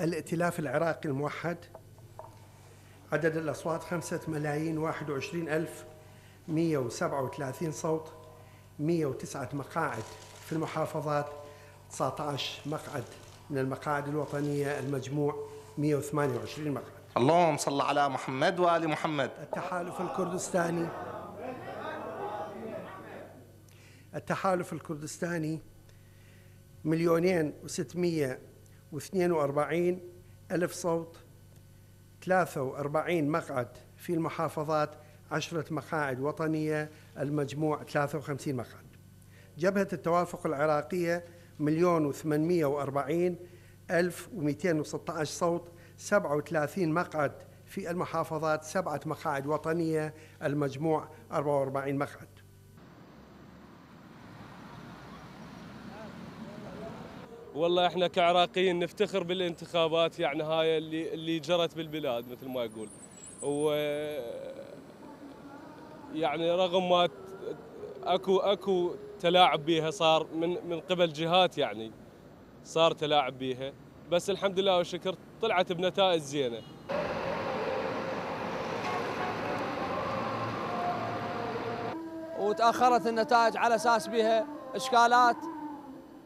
الائتلاف العراقي الموحد. عدد الأصوات خمسة ملايين واحد وعشرين ألف مية وسبعة وثلاثين صوت مية وتسعة مقاعد. في المحافظات 19 مقعد. من المقاعد الوطنية المجموع 128 مقعد. اللهم صل على محمد وآل محمد. التحالف الكردستاني. التحالف الكردستاني مليونين وستمية واثنين وأربعين ألف صوت ثلاثة وأربعين مقعد في المحافظات عشرة مقاعد وطنية المجموع 53 مقعد. جبهة التوافق العراقية مليون وثمانمية وأربعين ألف ومئتين وستة عشر صوت 37 مقعد في المحافظات سبعة مقاعد وطنية المجموع 44 مقعد. والله إحنا كعراقيين نفتخر بالانتخابات يعني هاي اللي اللي جرت بالبلاد مثل ما يقول. و يعني رغم ما اكو أكو تلاعب بيها صار من من قبل جهات يعني صار تلاعب بيها. بس الحمد لله والشكر طلعت بنتائج زينة. وتأخرت النتائج على أساس بها إشكالات.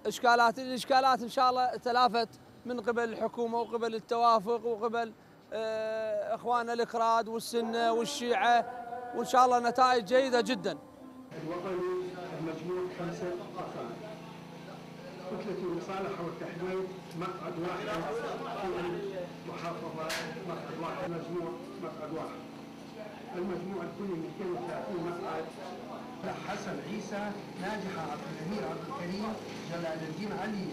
اشكالات الإشكالات إن شاء الله تلافت من قبل الحكومة وقبل التوافق وقبل آه اخواننا الأكراد والسنة والشيعة وإن شاء الله نتائج جيدة جدا. الوطني المجموع خمسة مقاعد. كتلة المصالحة والتحديد مقعد واحد في المحافظة مقعد واحد مجموع مقعد واحد. المجموع الكلي 230 مقعد حسن عيسى ناجحة عبد الأمير عبد الكريم جلال الدين علي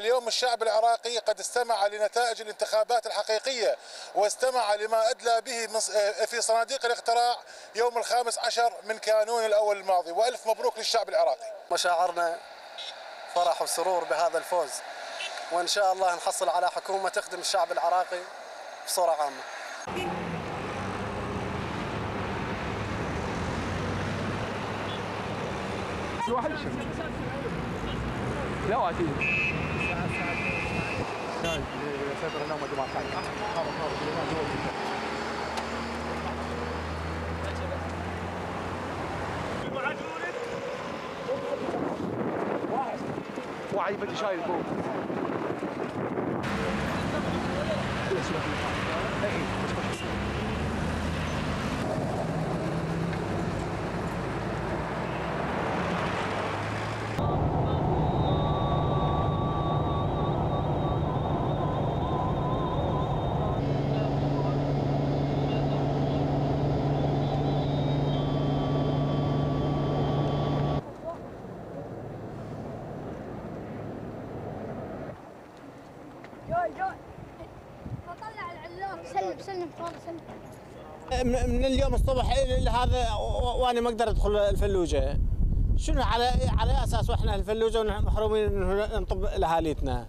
اليوم الشعب العراقي قد استمع لنتائج الانتخابات الحقيقية واستمع لما أدلى به في صناديق الاقتراع يوم الخامس عشر من كانون الأول الماضي. وألف مبروك للشعب العراقي. مشاعرنا فرح وسرور بهذا الفوز. وإن شاء الله نحصل على حكومة تخدم الشعب العراقي بصورة عامة. لا وعدي يسافر هنا وما وعي بدي شايل فوق سلم سلم سلم. من اليوم الصبح هذا وأنا ما أقدر أدخل الفلوجة. شنو على على أساس وإحنا الفلوجة محرومين نطب لاهاليتنا